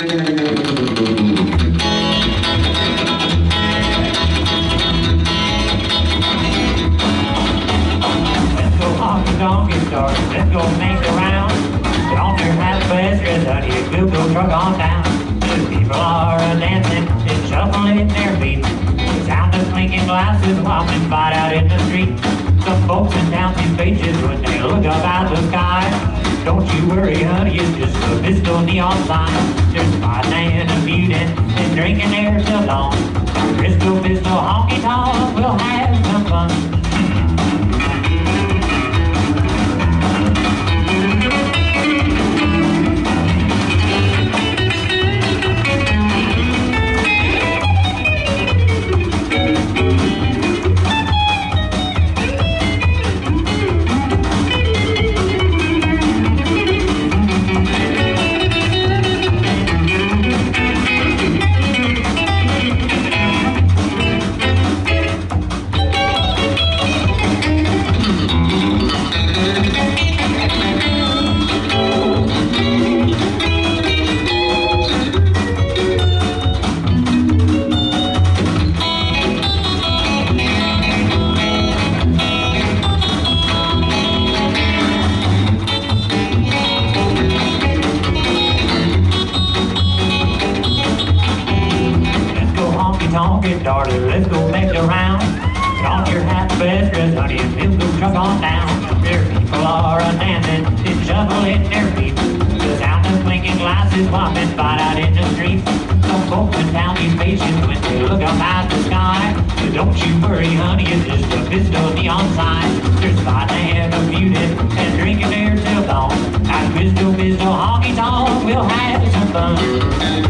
Let's go make a round. Get on your half fast dress, honey, and we'll go truck on down. People are dancing and shuffling their feet. The sound of clinking glasses whopping by out in the street. Some folks in town see faces when they look up at the sky. Don't you worry, honey, it's just a pistol neon sign. There's fighting and a feuding and drinking there till dawn. Crystal pistol honky tonk, we'll have some fun. Tonk it, darling. Let's go make a round. Put on your hat, best dress, honey, and we'll go truck on down. There people are a dancing, it's shuffling their feet. The sound of clinking glasses whopping fight out in the street. Some folks in town be patient when they look up at the sky. But don't you worry, honey, it's just a pistol neon sign. There's fighting and a feuding and drinking there till dawn. At Crystal Pistol Honky Tonk, we'll have some fun.